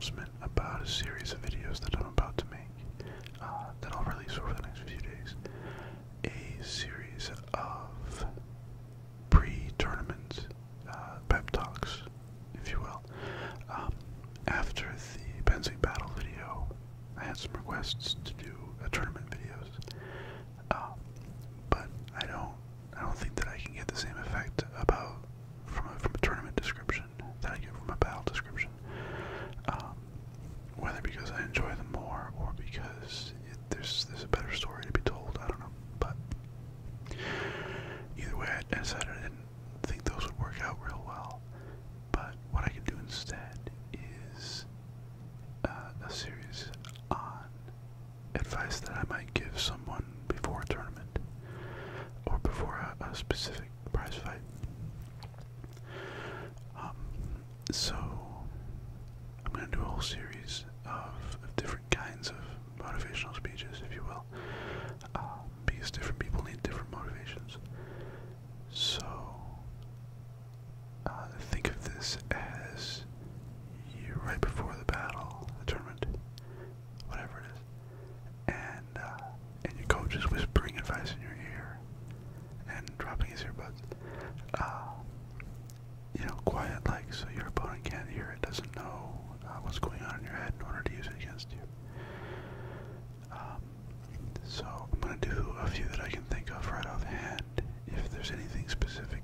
announcement about a series of videos that I'm about to make uh, that I'll release over the next few days. A series of pre-tournament uh, pep talks, if you will. Um, after the Benzing Battle video, I had some requests to do a tournament videos, um, but I don't, I don't think that I can get the same effect about from a, from a tournament description that I get from a battle description. Um, whether because I enjoy them more or because there's there's a better story to be told, I don't know. But either way, I decided I didn't think those would work out real well. But what I can do instead is uh, a series on advice that I might give someone before a tournament or before a, a specific prize fight. Um, so I'm going to do a whole series is as you right before the battle, the tournament, whatever it is, and uh, and your coach is whispering advice in your ear and dropping his earbuds. Uh, you know, quiet like so your opponent can't hear it, doesn't know uh, what's going on in your head in order to use it against you. Um, so I'm gonna do a few that I can think of right offhand. If there's anything specific